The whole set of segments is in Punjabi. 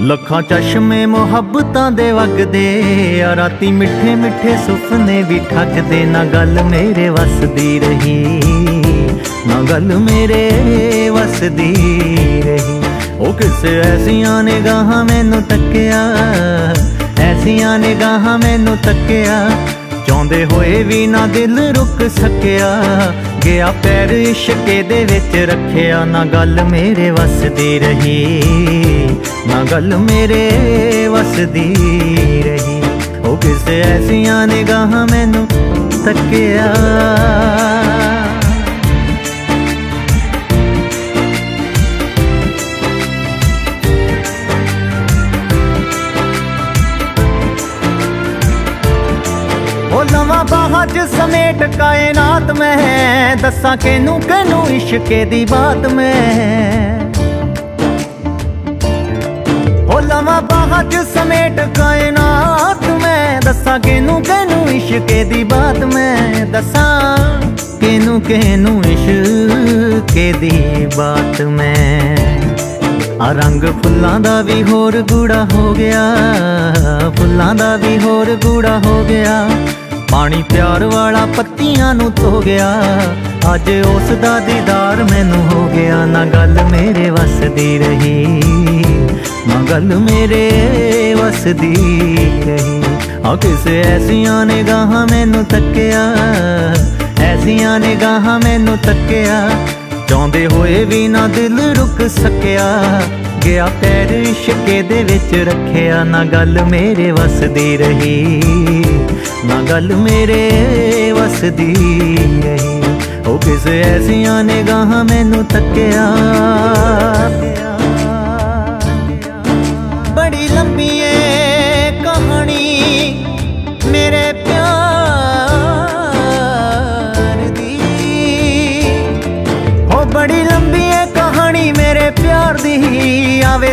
ਲੱਖਾਂ ਚਸ਼ਮੇ ਮੁਹੱਬਤਾਂ ਦੇ ਵਗਦੇ ਆ, ਰਾਤੀ ਮਿੱਠੇ ਮਿੱਠੇ ਸੁਪਨੇ ਵੀ ਠੱਗਦੇ, ਨਾ ਗੱਲ ਮੇਰੇ ਵਸਦੀ ਰਹੀ, ਨਾ ਗੱਲ ਮੇਰੇ ਵਸਦੀ ਰਹੀ। ਉਹ ਕਿਸੇ ਐਸੀਆਂ ਨਿਗਾਹਾਂ ਮੈਨੂੰ ਤੱਕਿਆ ਐਸੀਆਂ ਨਿਗਾਹਾਂ ਮੈਨੂੰ ਤੱਕਿਆ ਚਾਹੁੰਦੇ ਹੋਏ ਵੀ ਨਾ ਦਿਲ ਰੁਕ ਸਕਿਆ ਗਿਆ ਪੈਰ ਇਸ਼ਕੇ ਦੇ ਵਿੱਚ ਰੱਖਿਆ। ਨਾ ਗੱਲ ਮੇਰੇ ਵਸਦੀ ਰਹੀ, ਨਾ ਗੱਲ ਮੇਰੇ ਵਸਦੀ ਰਹੀ। ਉਹ ਕਿਸੇ ਐਸੀਆਂ ਨਿਗਾਹਾਂ ਮੈਨੂੰ ਤੱਕਿਆ ਉਹ ਲਵਾਂ ਬਾਹਾਂ 'ਚ ਸਮੇਟ ਕਾਇਨਾਤ ਮੈਂ। ਦੱਸਾਂ ਕਿਨੂੰ ਕਿਨੂੰ ਇਸ਼ਕੇ ਦੀ ਬਾਤ ਮੈਂ। ਉਹ ਲਵਾਂ ਬਾਹਾਂ 'ਚ ਸਮੇਟ ਕਾਇਨਾਤ ਮੈਂ। ਦੱਸਾਂ ਕਿਨੂੰ ਕਿਨੂੰ ਇਸ਼ਕੇ ਦੀ ਬਾਤ ਮੈਂ। ਦੱਸਾਂ ਕਿਨੂੰ ਕਿਨੂੰ ਇਸ਼ਕੇ ਦੀ ਬਾਤ ਮੈਂ। ਆ ਰੰਗ ਫੁੱਲਾਂ ਦਾ ਵੀ ਹੋਰ ਗੂੜਾ ਹੋ ਗਿਆ। ਫੁੱਲਾਂ ਦਾ ਵੀ ਹੋਰ ਗੂੜਾ ਹੋ ਗਿਆ। ਪਾਣੀ ਪਿਆਰ ਵਾਲਾ ਪੱਤੀਆਂ ਨੂੰ ਧੋ ਗਿਆ। ਅੱਜ ਉਸ ਦਾ ਦੀਦਾਰ ਮੈਨੂੰ ਹੋ ਗਿਆ। ਨਾ ਗੱਲ ਮੇਰੇ ਵਸਦੀ ਰਹੀ, ਨਾ ਗੱਲ ਮੇਰੇ ਵਸਦੀ ਰਹੀ। ਆ ਕਿਸੇ ਐਸੀਆਂ ਨਿਗਾਹਾਂ ਮੈਨੂੰ ਤੱਕਿਆ, ਐਸੀਆਂ ਨਿਗਾਹਾਂ ਮੈਨੂੰ ਤੱਕਿਆ। ਚਾਹੁੰਦੇ ਹੋਏ ਵੀ ਨਾ ਦਿਲ ਰੁਕ ਸਕਿਆ। ਗਿਆ ਪੈਰ ਇਸ਼ਕੇ ਦੇ ਵਿੱਚ ਰੱਖਿਆ, ਨਾ ਗੱਲ ਮੇਰੇ ਵਸਦੀ ਰਹੀ, ਨਾ ਗੱਲ ਮੇਰੇ ਵਸਦੀ ਰਹੀ। ਉਹ ਕਿਸੇ ਐਸੀਆਂ ਨਿਗਾਹਾਂ ਮੈਨੂੰ ਤੱਕਿਆ?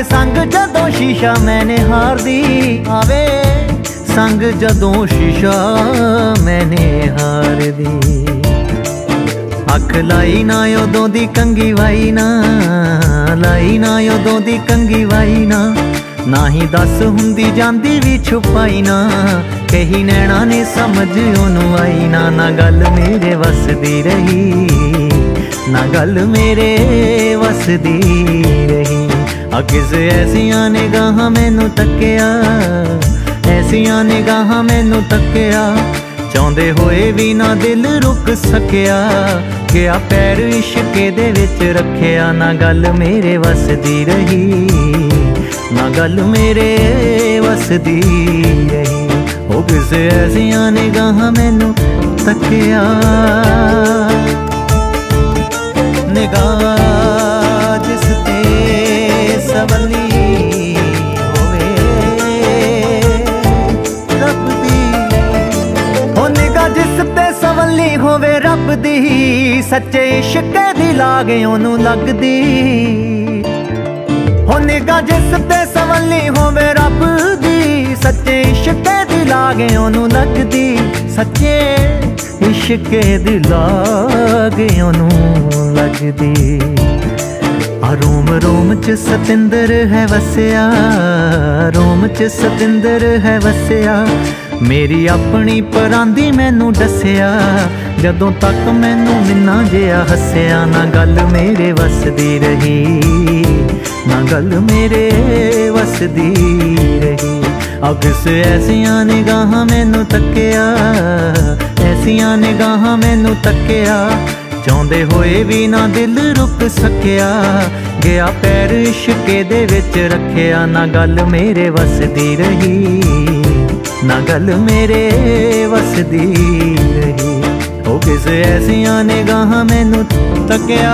ਸੰਗ ਜਦੋਂ ਸ਼ੀਸ਼ਾ ਮੈਨੇ ਹਾਰਦੀ ਆਵੇ, ਸੰਗ ਜਦੋਂ ਸ਼ੀਸ਼ਾ ਮੈਨੇ ਹਾਰਦੀ। ਅੱਖ ਲਾਈ ਨਾ ਉਦੋਂ ਦੀ ਕੰਗੀ ਵਾਈ ਨਾ, ਲਾਈ ਨਾ ਉਦੋਂ ਦੀ ਕੰਗੀ ਵਾਈ ਨਾ ਨਾ ਹੀ ਦੱਸ ਹੁੰਦੀ ਜਾਂਦੀ ਵੀ ਛੁਪਾਈ ਨਾ, ਕਹੀ ਨੈਣਾ ਨੇ ਸਮਝ ਉਹਨੂੰ ਆਈ ਨਾ ਨਾ ਗੱਲ ਮੇਰੇ ਵਸਦੀ ਰਹੀ, ਨਾ ਗੱਲ ਮੇਰੇ ਵਸਦੀ ਰਹੀ। ਆ ਕਿਸੇ ਐਸੀਆਂ ਨਿਗਾਹਾਂ ਮੈਨੂੰ ਤੱਕਿਆ? ਐਸੀਆਂ ਨਿਗਾਹਾਂ ਮੈਨੂੰ ਤੱਕਿਆ। ਚਾਹੁੰਦੇ ਹੋਏ ਵੀ ਨਾ ਦਿਲ ਰੁਕ ਸਕਿਆ। ਗਿਆ ਪੈਰ ਇਸ਼ਕੇ ਦੇ ਵਿੱਚ ਰੱਖਿਆ। ਨਾ ਗੱਲ ਮੇਰੇ ਵਸਦੀ ਰਹੀ। ਨਾ ਗੱਲ ਮੇਰੇ ਵਸਦੀ ਰਹੀ। ਉਹ ਕਿਸੇ ਐਸੀਆਂ ਨਿਗਾਹਾਂ ਮੈਨੂੰ ਤੱਕਿਆ? ਨਿਗਾਹ ਸਵਲੀ ਹੋਵੇ ਰੱਬ ਦੀ, ਸੱਚੇ ਇਸ਼ਕ ਦੀ ਲਾਗ ਉਹਨੂੰ ਲੱਗਦੀ। ਹੋ ਨਿਗਾਹ ਜਿਸ ਤੇ ਸਵਲੀ ਹੋਵੇ ਰੱਬ ਦੀ, ਸੱਚੇ ਇਸ਼ਕ ਦੀ ਲਾਗ ਉਹਨੂੰ ਲੱਗਦੀ। ਸੱਚੇ ਇਸ਼ਕ ਦੀ ਲਾਗ ਉਹਨੂੰ ਲੱਗਦੀ। ਆ ਰੋਮ ਰੋਮ ਚ ਸਤਿੰਦਰ ਹੈ ਵਸਿਆ, ਰੋਮ ਚ ਸਤਿੰਦਰ ਹੈ ਵਸਿਆ। ਮੇਰੀ ਆਪਣੀ ਪਰਾਂਦੀ ਮੈਨੂੰ ਦੱਸਿਆ, ਜਦੋਂ ਤੱਕ ਮੈਨੂੰ ਮਿੰਨਾ ਜਿਆ ਹੱਸਿਆ, ਨਾ ਗੱਲ ਮੇਰੇ ਵਸਦੀ ਰਹੀ, ਨਾ ਗੱਲ ਮੇਰੇ ਵਸਦੀ ਰਹੀ। ਆ ਐਸੀਆਂ ਨਿਗਾਹਾਂ ਮੈਨੂੰ ਤੱਕਿਆ, ਐਸੀਆਂ ਨਿਗਾਹਾਂ ਮੈਨੂੰ ਤੱਕਿਆ, ਚਾਹੁੰਦੇ ਹੋਏ ਵੀ ਨਾ ਦਿਲ ਰੁਕ ਸਕਿਆ, ਗਿਆ ਪੈਰ ਇਸ਼ਕੇ ਦੇ ਵਿੱਚ ਰੱਖਿਆ, ਨਾ ਗੱਲ ਮੇਰੇ ਵਸਦੀ ਰਹੀ। ਨਾ ਗੱਲ ਮੇਰੇ ਵਸਦੀ ਰਹੀ। ਉਹ ਕਿਸੇ ਐਸੀਆਂ ਨਿਗਾਹਾਂ ਮੈਨੂੰ ਤੱਕਿਆ?